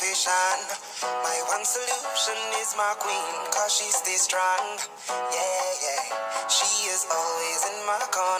vision. My one solution is my queen, cause she stays strong. Yeah, yeah. She is always in my corner.